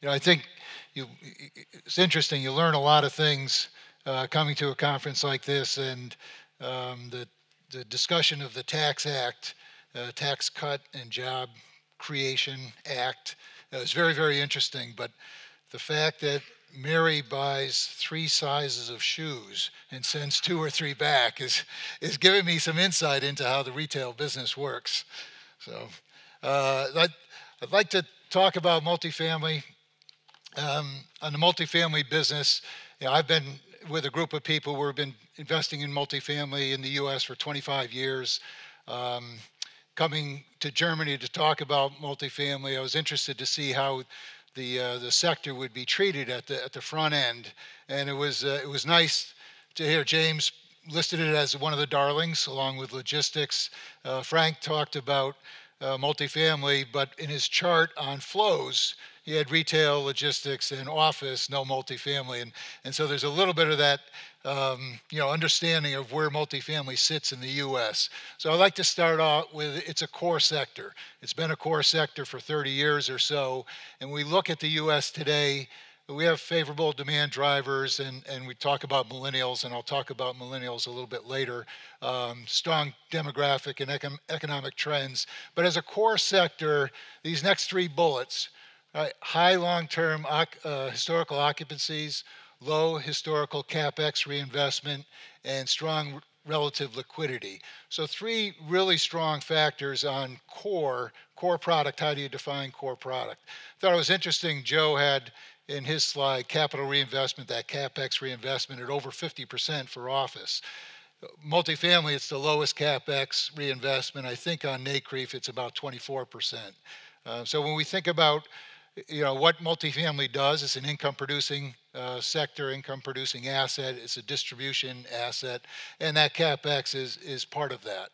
you know, I think you, it's interesting. You learn a lot of things uh, coming to a conference like this, and um, the the discussion of the Tax Act, uh, Tax Cut and Job Creation Act uh, is very very interesting. But the fact that Mary buys three sizes of shoes and sends two or three back is is giving me some insight into how the retail business works. So, uh, I'd, I'd like to talk about multifamily. Um, on the multifamily business, you know, I've been with a group of people who have been investing in multifamily in the U.S. for 25 years. Um, coming to Germany to talk about multifamily, I was interested to see how the uh, the sector would be treated at the at the front end, and it was uh, it was nice to hear James listed it as one of the darlings, along with logistics. Uh, Frank talked about uh, multifamily, but in his chart on flows, he had retail, logistics, and office, no multifamily. And, and so there's a little bit of that um, you know, understanding of where multifamily sits in the U.S. So I'd like to start off with it's a core sector. It's been a core sector for 30 years or so. And we look at the U.S. today, we have favorable demand drivers, and, and we talk about millennials, and I'll talk about millennials a little bit later, um, strong demographic and econ- economic trends. But as a core sector, these next three bullets, right, high long-term uh, historical occupancies, low historical capex reinvestment, and strong relative liquidity. So three really strong factors on core, core product. How do you define core product? Thought it was interesting, Joe had in his slide, capital reinvestment, that capex reinvestment at over 50% for office. Multifamily, it's the lowest capex reinvestment. I think on NCREIF, it's about 24%. Uh, so when we think about you know what multifamily does, it's an income producing uh, sector, income producing asset. It's a distribution asset, and that capex is is part of that.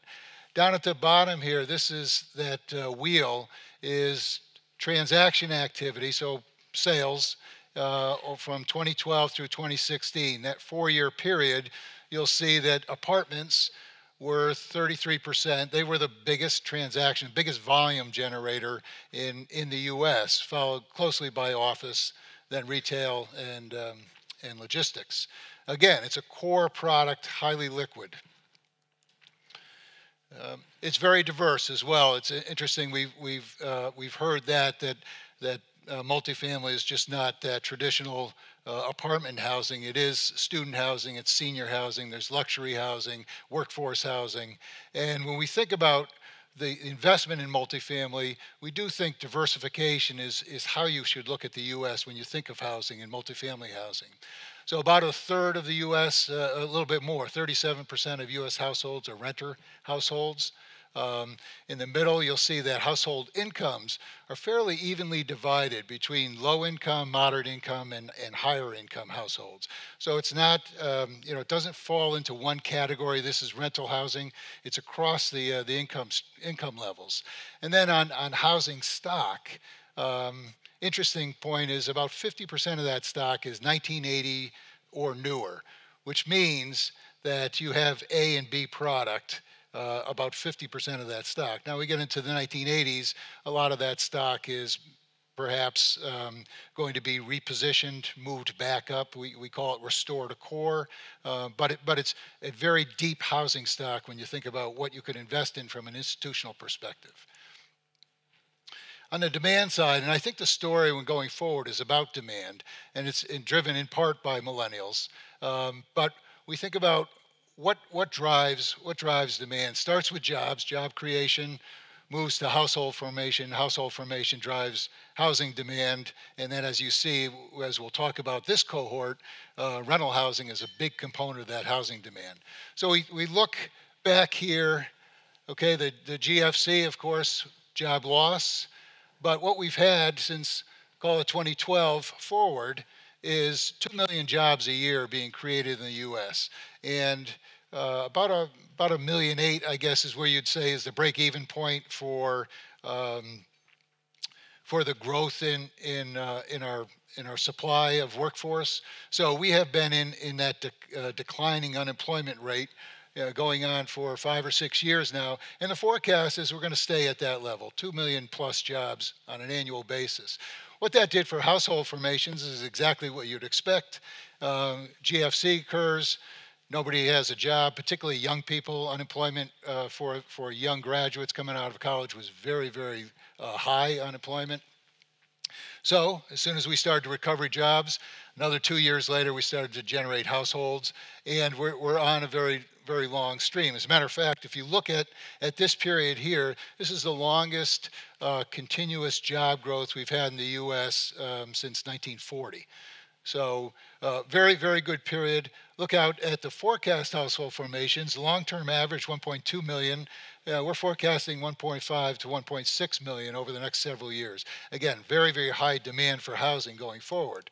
Down at the bottom here, this is that uh, wheel is transaction activity. So sales uh, from 2012 through 2016, that four year period, you'll see that apartments were 33%. They were the biggest transaction, biggest volume generator in, in the US, followed closely by office, then retail and, um, and logistics. Again, it's a core product, highly liquid. Um, it's very diverse as well. It's interesting. We've we've uh, we've heard that that that uh, multifamily is just not that traditional uh, apartment housing. It is student housing, it's senior housing, there's luxury housing, workforce housing. And when we think about the investment in multifamily, we do think diversification is, is how you should look at the U.S. when you think of housing and multifamily housing. So about a third of the U.S., uh, a little bit more, 37% of U.S. households are renter households. Um, in the middle, you'll see that household incomes are fairly evenly divided between low income, moderate income, and, and higher income households. So it's not, um, you know, it doesn't fall into one category. This is rental housing. It's across the, uh, the income, income levels. And then on, on housing stock, um, interesting point is about 50% of that stock is 1980 or newer, which means that you have A and B product uh, about 50% of that stock. Now we get into the 1980s, a lot of that stock is perhaps um, going to be repositioned, moved back up. We, we call it restore to core, uh, but, it, but it's a very deep housing stock when you think about what you could invest in from an institutional perspective. On the demand side, and I think the story when going forward is about demand, and it's driven in part by millennials, um, but we think about what what drives what drives demand starts with jobs, job creation, moves to household formation. Household formation drives housing demand, and then as you see, as we'll talk about this cohort, uh, rental housing is a big component of that housing demand. So we, we look back here, okay, the, the GFC, of course, job loss, but what we've had since call it 2012 forward is 2 million jobs a year being created in the U.S. And uh, about a about a million eight, I guess, is where you'd say is the break-even point for um, for the growth in in uh, in our in our supply of workforce. So we have been in in that de- uh, declining unemployment rate. Uh, going on for five or six years now, and the forecast is we're going to stay at that level, two million plus jobs on an annual basis. What that did for household formations is exactly what you'd expect. Um, GFC occurs, nobody has a job, particularly young people. Unemployment uh, for, for young graduates coming out of college was very, very uh, high unemployment. So, as soon as we started to recover jobs, another two years later, we started to generate households, and we're, we're on a very, very long stream. As a matter of fact, if you look at, at this period here, this is the longest uh, continuous job growth we've had in the U.S. Um, since 1940. So, uh, very, very good period. Look out at the forecast household formations. Long term average 1.2 million. Uh, we're forecasting 1.5 to 1.6 million over the next several years. Again, very, very high demand for housing going forward.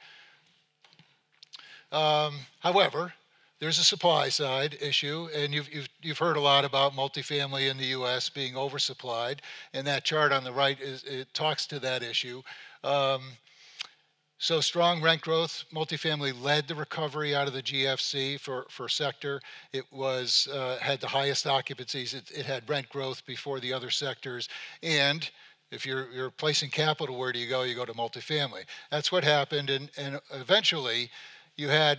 Um, however, there's a supply side issue, and you've, you've, you've heard a lot about multifamily in the U.S. being oversupplied, and that chart on the right is, it talks to that issue. Um, so strong rent growth, multifamily led the recovery out of the GFC for, for sector. It was uh, had the highest occupancies. It, it had rent growth before the other sectors, and if you're, you're placing capital, where do you go? You go to multifamily. That's what happened, and, and eventually you had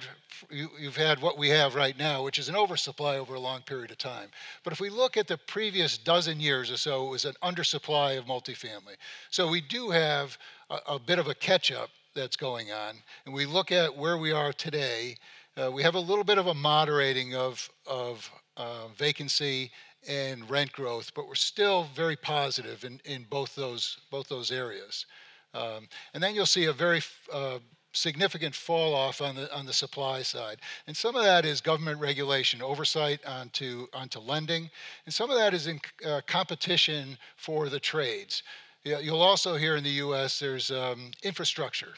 you, have had what we have right now, which is an oversupply over a long period of time. But if we look at the previous dozen years or so, it was an undersupply of multifamily. So we do have a, a bit of a catch up that's going on, and we look at where we are today, uh, we have a little bit of a moderating of, of uh, vacancy and rent growth, but we're still very positive in, in both those both those areas. Um, and then you'll see a very uh, significant fall off on the on the supply side, and some of that is government regulation, oversight onto onto lending, and some of that is in uh, competition for the trades. You'll also hear in the U.S. there's um, infrastructure,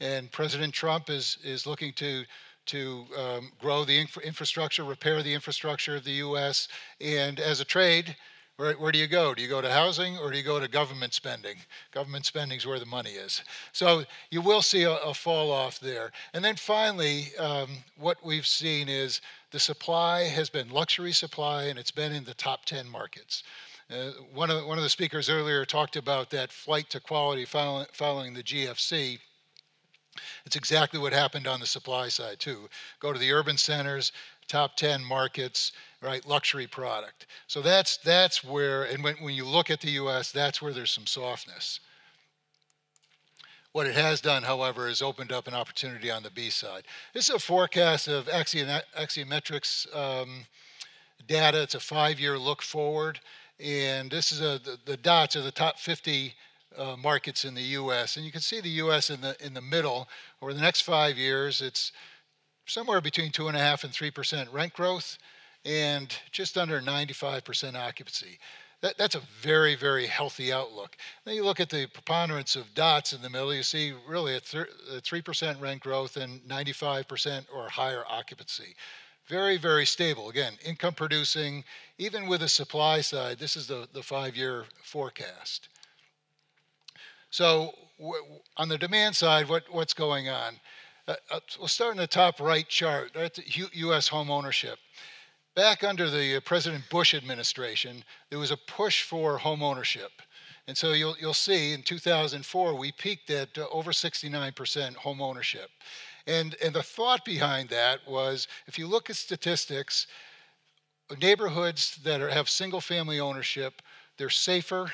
and President Trump is is looking to to um, grow the infra infrastructure, repair the infrastructure of the U.S. And as a trade, where, where, do you go? Do you go to housing or do you go to government spending? Government spending is where the money is. So you will see a, a fall off there. And then finally, um, what we've seen is the supply has been luxury supply and it's been in the top 10 markets. Uh, one, of, one of the speakers earlier talked about that flight to quality following, following the GFC. It's exactly what happened on the supply side, too. Go to the urban centers, top 10 markets, right? Luxury product. So that's, that's where, and when, when you look at the US, that's where there's some softness. What it has done, however, is opened up an opportunity on the B side. This is a forecast of Axiometrics um, data. It's a five year look forward. And this is a, the, the dots are the top 50 uh, markets in the U.S. And you can see the U.S. in the in the middle. Over the next five years, it's somewhere between two and a half and three percent rent growth, and just under 95% occupancy. That, that's a very, very healthy outlook. Then you look at the preponderance of dots in the middle, you see really a 3% rent growth and 95% or higher occupancy. Very, very stable. Again, income producing, even with a supply side, this is the, the five year forecast. So, on the demand side, what, what's going on? Uh, uh, we'll start in the top right chart, that's U.S. home ownership. Back under the uh, President Bush administration, there was a push for home ownership. And so you'll, you'll see in 2004, we peaked at uh, over 69% home ownership. And, and the thought behind that was if you look at statistics, neighborhoods that are, have single family ownership, they're safer.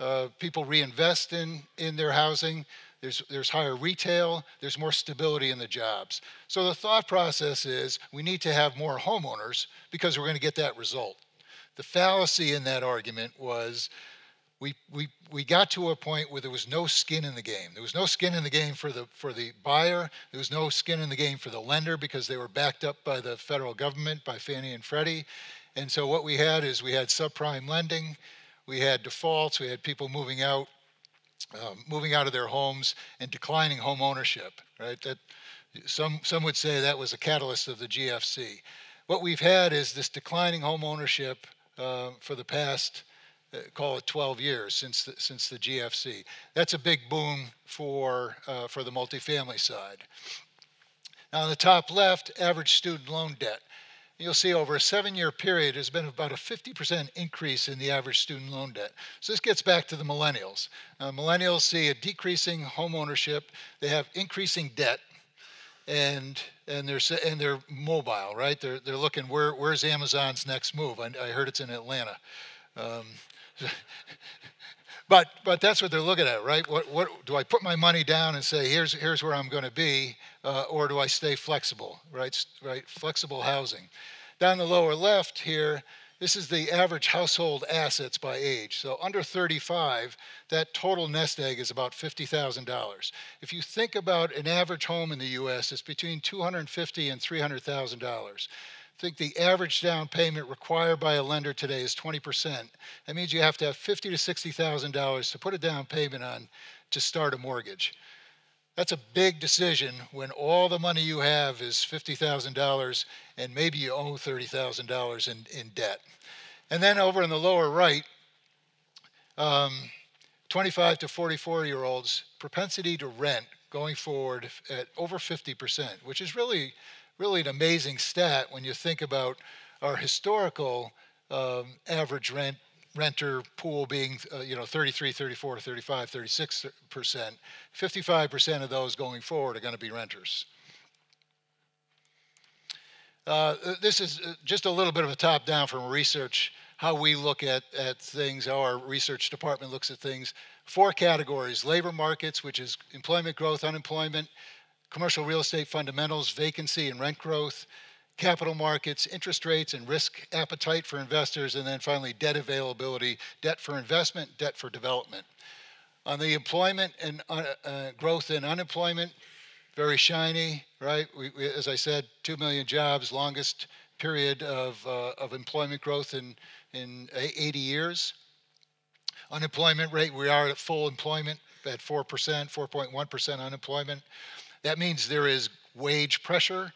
Uh, people reinvest in, in their housing. There's, there's higher retail. There's more stability in the jobs. So the thought process is we need to have more homeowners because we're going to get that result. The fallacy in that argument was we, we, we got to a point where there was no skin in the game. There was no skin in the game for the, for the buyer. There was no skin in the game for the lender because they were backed up by the federal government, by Fannie and Freddie. And so what we had is we had subprime lending, we had defaults, we had people moving out, um, moving out of their homes and declining home ownership, right? That, some, some would say that was a catalyst of the GFC. What we've had is this declining home ownership uh, for the past uh, call it 12 years since the, since the GFC. That's a big boom for, uh, for the multifamily side. Now, on the top left, average student loan debt. You'll see over a seven year period, there's been about a 50% increase in the average student loan debt. So this gets back to the millennials. Uh, millennials see a decreasing home ownership, they have increasing debt, and and they're and they're mobile, right? They're they're looking where where's Amazon's next move? I, I heard it's in Atlanta. Um, but but that's what they're looking at, right? What what do I put my money down and say here's here's where I'm going to be, uh, or do I stay flexible, right? Right, flexible housing. Down the lower left here, this is the average household assets by age. So under 35, that total nest egg is about $50,000. If you think about an average home in the U.S., it's between 250 and $300,000 think the average down payment required by a lender today is 20%. That means you have to have fifty to $60,000 to put a down payment on to start a mortgage. That's a big decision when all the money you have is $50,000 and maybe you owe $30,000 in, in debt. And then over in the lower right, um, 25 to 44 year olds, propensity to rent going forward at over 50%, which is really really an amazing stat when you think about our historical um, average rent renter pool being uh, you know 33 34 35 36 percent. 55 percent of those going forward are going to be renters. Uh, this is uh, just a little bit of a top down from research how we look at, at things how our research department looks at things. Four categories labor markets which is employment growth unemployment commercial real estate fundamentals, vacancy and rent growth, capital markets, interest rates and risk appetite for investors, and then finally debt availability, debt for investment, debt for development. On the employment and uh, uh, growth and unemployment, very shiny, right? We, we, as I said, 2 million jobs, longest period of, uh, of employment growth in, in 80 years. Unemployment rate, we are at full employment at 4%, 4.1% unemployment. That means there is wage pressure.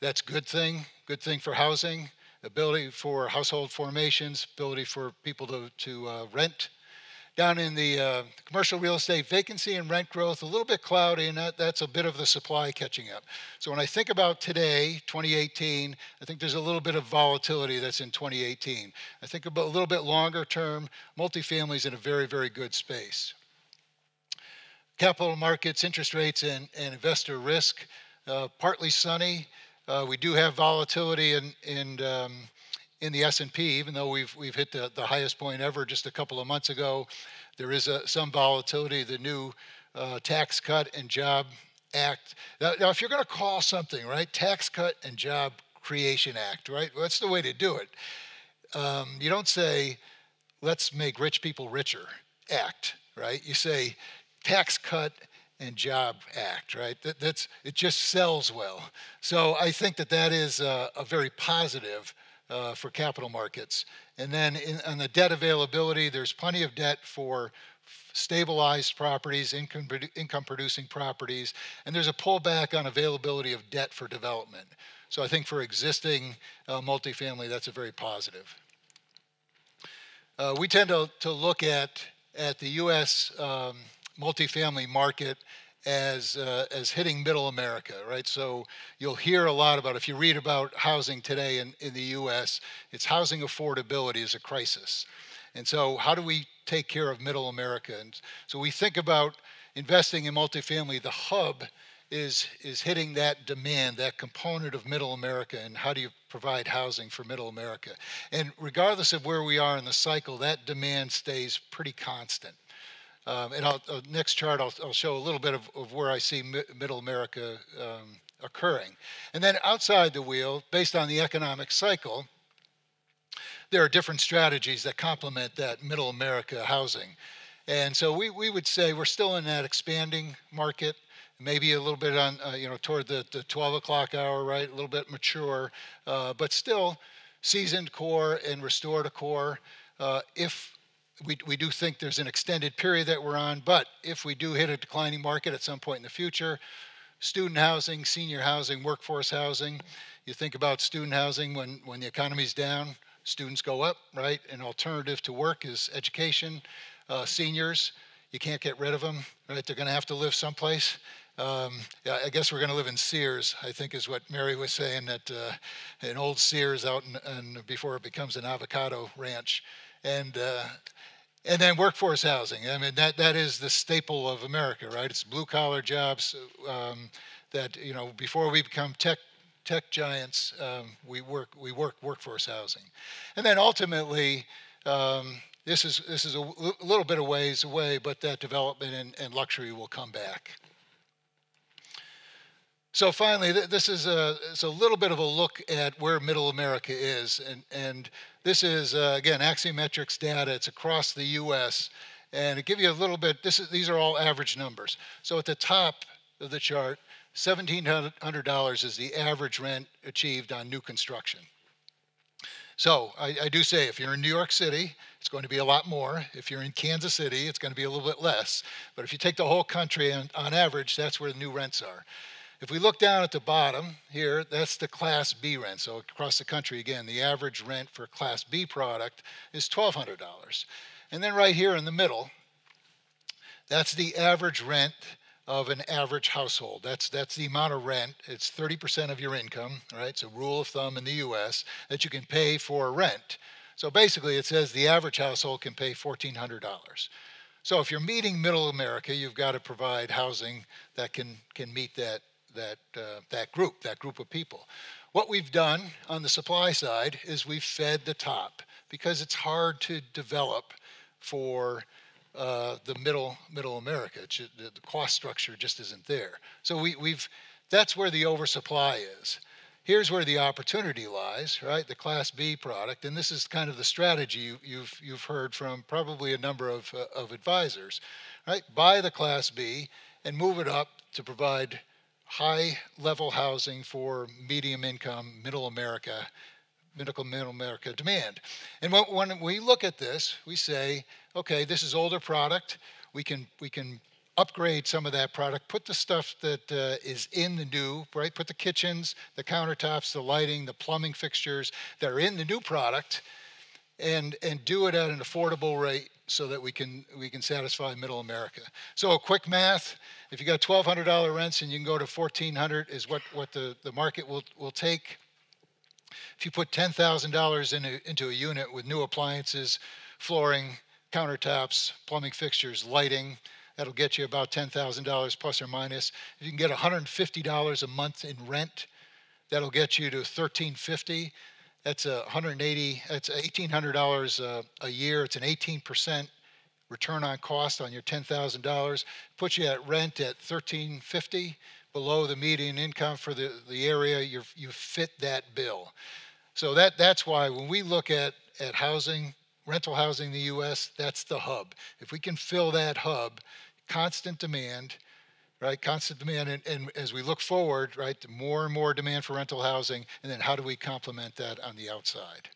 That's good thing, good thing for housing, ability for household formations, ability for people to, to uh, rent. Down in the uh, commercial real estate, vacancy and rent growth, a little bit cloudy, and that, that's a bit of the supply catching up. So when I think about today, 2018, I think there's a little bit of volatility that's in 2018. I think about a little bit longer term, multifamily is in a very, very good space capital markets, interest rates, and, and investor risk. Uh, partly sunny. Uh, we do have volatility in in um, in the S&P, even though we've we've hit the, the highest point ever just a couple of months ago. There is a, some volatility. The new uh, Tax Cut and Job Act. Now, now if you're going to call something right, Tax Cut and Job Creation Act, right? That's the way to do it. Um, you don't say, "Let's make rich people richer." Act, right? You say, Tax Cut and Job Act, right? That, that's it just sells well. So I think that that is a, a very positive uh, for capital markets. And then in, on the debt availability, there's plenty of debt for stabilized properties, income, income producing properties, and there's a pullback on availability of debt for development. So I think for existing uh, multifamily, that's a very positive. Uh, we tend to, to look at, at the U.S. Um, multifamily market as uh, as hitting middle America, right? So you'll hear a lot about if you read about housing today in, in the U.S., it's housing affordability is a crisis, and so how do we take care of middle America? And so we think about investing in multifamily. The hub is is hitting that demand, that component of middle America, and how do you provide housing for middle America? And regardless of where we are in the cycle, that demand stays pretty constant. Um, and I'll, uh, next chart, I'll, I'll, show a little bit of, of where I see mi Middle America um, occurring. And then outside the wheel, based on the economic cycle, there are different strategies that complement that Middle America housing. And so we, we would say we're still in that expanding market, maybe a little bit on, uh, you know, toward the, the 12 o'clock hour, right? A little bit mature, uh, but still seasoned core and restored a core. Uh, if we, we do think there's an extended period that we're on, but if we do hit a declining market at some point in the future, student housing, senior housing, workforce housing, you think about student housing when, when the economy's down, students go up, right? An alternative to work is education. Uh, seniors, you can't get rid of them, right? They're going to have to live someplace. Um, yeah, I guess we're going to live in Sears. I think is what Mary was saying that uh, an old Sears out in, in, before it becomes an avocado ranch, and uh, and then workforce housing. I mean that that is the staple of America, right? It's blue collar jobs um, that you know before we become tech tech giants, um, we work we work workforce housing, and then ultimately. Um, this is this is a little bit of ways away, but that development and, and luxury will come back. So finally, this is a, a little bit of a look at where Middle America is, and and this is uh, again Axiometrics data. It's across the U.S. and it give you a little bit. This is these are all average numbers. So at the top of the chart, $1,700 is the average rent achieved on new construction. So I, I, do say if you're in New York City, it's going to be a lot more. If you're in Kansas City, it's going to be a little bit less. But if you take the whole country, and on average, that's where the new rents are. If we look down at the bottom here, that's the Class B rent. So across the country, again, the average rent for Class B product is $1,200. And then right here in the middle, that's the average rent of an average household. That's that's the amount of rent. It's 30% of your income, right? It's a rule of thumb in the US that you can pay for rent. So basically it says the average household can pay $1400. So if you're meeting middle America, you've got to provide housing that can can meet that that uh, that group, that group of people. What we've done on the supply side is we've fed the top because it's hard to develop for uh, the middle middle America. The cost structure just isn't there. So we, we've that's where the oversupply is. Here's where the opportunity lies, right? The Class B product, and this is kind of the strategy you, you've you've heard from probably a number of uh, of advisors, right? Buy the Class B and move it up to provide high level housing for medium income middle America middle middle America demand. And when, we look at this, we say, okay, this is older product. We can we can upgrade some of that product, put the stuff that uh, is in the new, right? Put the kitchens, the countertops, the lighting, the plumbing fixtures that are in the new product, and and do it at an affordable rate so that we can we can satisfy middle America. So a quick math: if you got twelve hundred dollar rents and you can go to fourteen hundred, is what what the the market will will take. If you put $10,000 in into a unit with new appliances, flooring, countertops, plumbing fixtures, lighting, that'll get you about $10,000 plus or minus. If you can get $150 a month in rent, that'll get you to 1350 that's a 180 that's $1800 a, a year it's an 18% return on cost on your $10,000 puts you at rent at 1350 below the median income for the, the area you you fit that bill so that, that's why when we look at, at housing, rental housing in the US, that's the hub. If we can fill that hub, constant demand, right? Constant demand. And, and as we look forward, right, more and more demand for rental housing. And then how do we complement that on the outside?